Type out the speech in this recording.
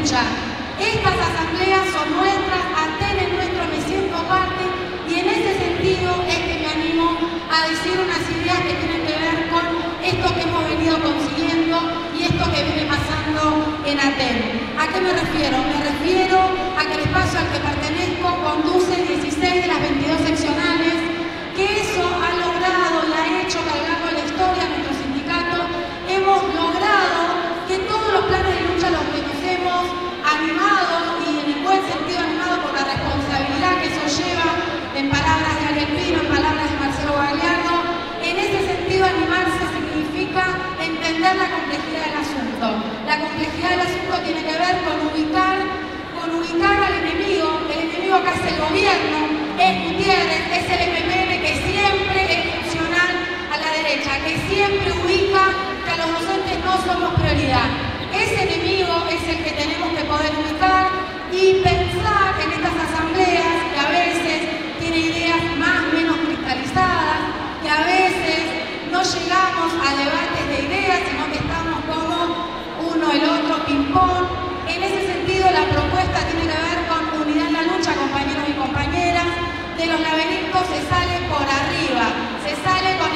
Estas asambleas son nuestras, Atenas en nuestro me siento parte y en ese sentido es que me animo a decir unas ideas que tienen que ver con esto que hemos venido consiguiendo y esto que viene pasando en Atenas. ¿A qué me refiero? Complejidad del asunto. La complejidad del asunto tiene que ver con ubicar, con ubicar al enemigo. El enemigo acá es el gobierno, es Gutiérrez, es el MPM que siempre es funcional a la derecha, que siempre ubica que a los docentes no somos prioridad. Ese enemigo es el que tenemos que poder ubicar y pensar en estas asambleas que a veces tienen ideas más o menos cristalizadas, que a veces no llegamos a debates de ideas, sino que estamos como uno el otro, ping-pong. En ese sentido, la propuesta tiene que ver con unidad en la lucha, compañeros y compañeras. De los laberintos se sale por arriba, se sale con